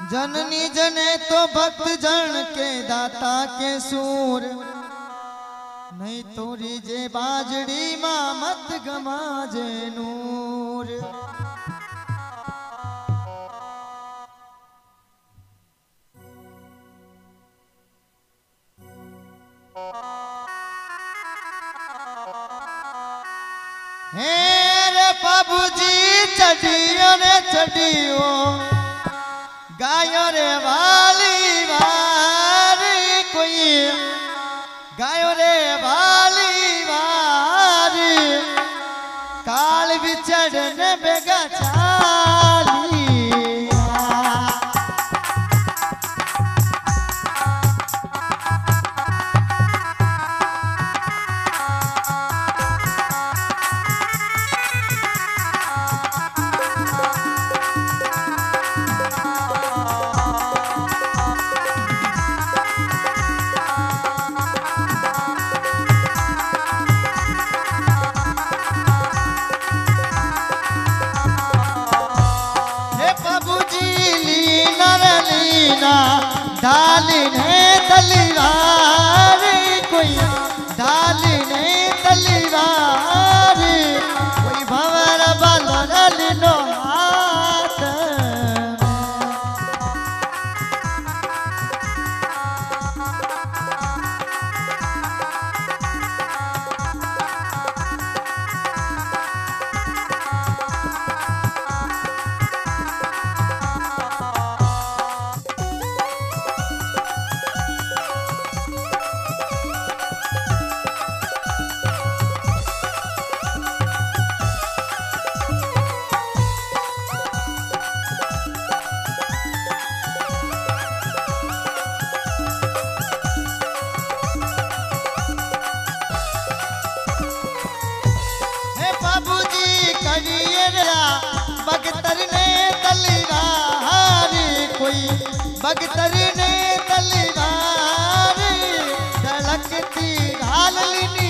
जननी जने तो भक्त जन के दाता के सूर। नहीं तोरी जे बाजड़ी माँ मत गमा जे नूर। हे रे बाबूजी चढ़ियो रे चढ़ियो। गायो रे वाली वारी कोई। गायो रे वाली वारी। काल बिछड़ने बेगा चाली डालिन कोई बगतर ने तलवार धड़कती हाल लिनी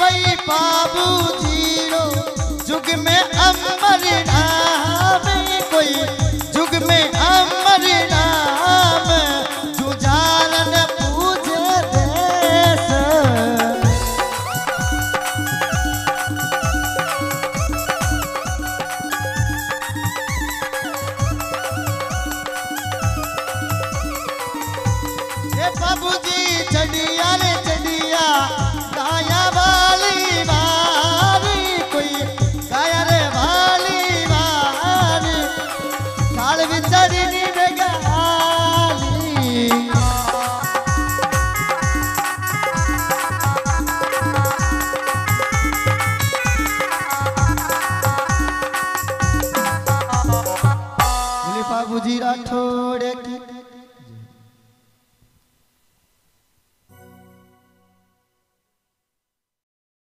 भाई बाबू ज़ीरो जुग में अमर